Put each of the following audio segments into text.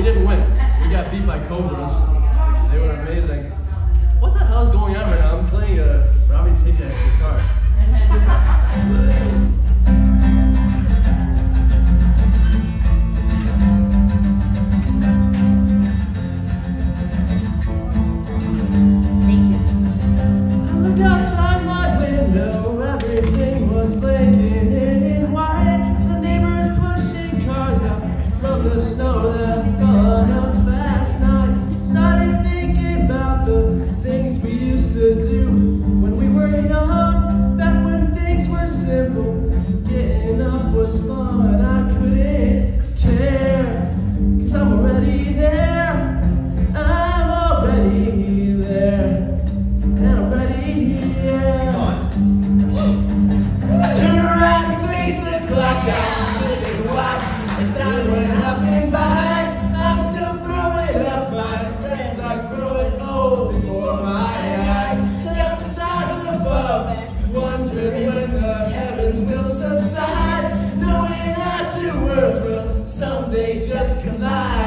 We didn't win. We got beat by Cobras. They were amazing. I'm already there. I'm already there. And they just collide.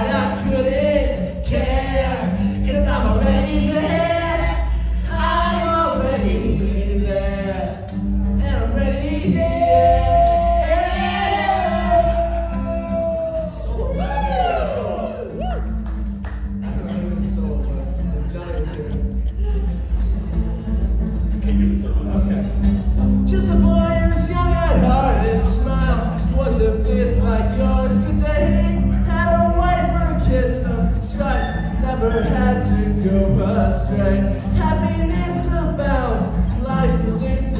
go astray. Happiness about life is in